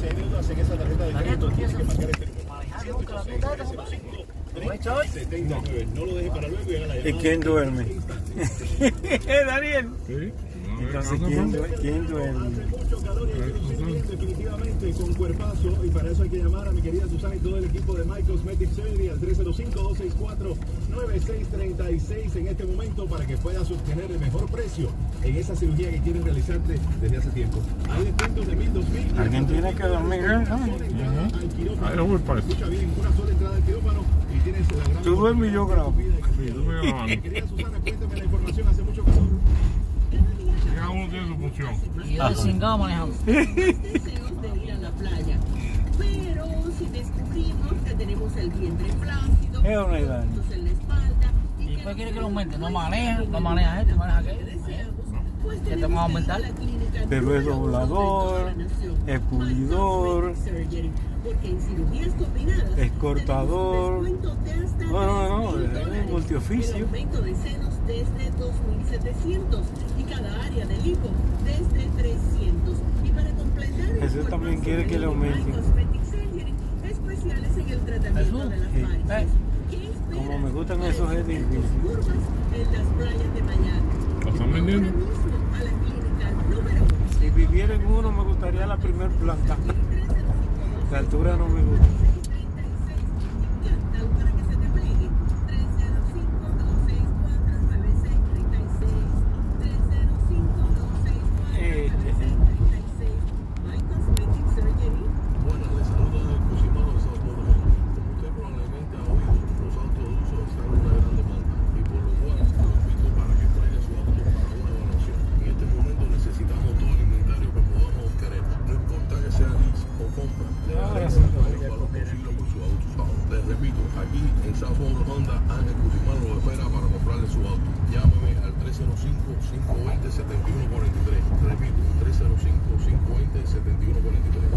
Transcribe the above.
Deudas en esa tarjeta de crédito, tiene que marcar este número. Manejar nunca la mitad de 79. No lo deje para luego y haga la ¿Y quién duerme? Daniel. Sí. Entonces, ¿quién, duerme? ¿quién duerme? Definitivamente con cuerpazo y para eso hay que llamar a mi querida Susana y todo el equipo de My Cosmetic Surgery al 305-264-9636 en este momento para que puedas obtener el mejor precio en esa cirugía que quieres realizarte desde hace tiempo. Hay descuentos de 1000, 2000. Alguien tiene que dormir, ¿no? Lo voy para Escucha bien, una sola entrada al quirófano y tienes la gran Tú duermes yo grabo. Sí, tú me grabando. Mi querida Susana, cuéntame la información, hace mucho calor. Cada función. Y yo manejando. deseos de ir a la playa. Pero si descubrimos que tenemos el vientre flácido, puntos en la espalda Y después quiere que lo aumente. No maneja, no maneja esto, maneja aquello. pues ¿Qué te tenemos aumentar? que ir a la clínica Pero es doblador, es pulidor, es cortador. No, no, no, 3.000 es multioficio. El aumento de senos desde 2.700 y cada área del hipo desde 300. Y para completar el Jesús también quiere que le especiales en el tratamiento Jesús, de las sí. varices. Eh. ¿Qué esperas Como me gustan esos edificios. tus curvas en las playas de Miami? ¿Lo están vendiendo? Ahora mismo a la clínica número Si viviera en uno, me gustaría la primer planta. La altura no me gusta. Paulo Honda, Ángel Cusimano lo espera para comprarle su auto. Llámeme al 305-520-7143. Repito, 305-520-7143. Los espero.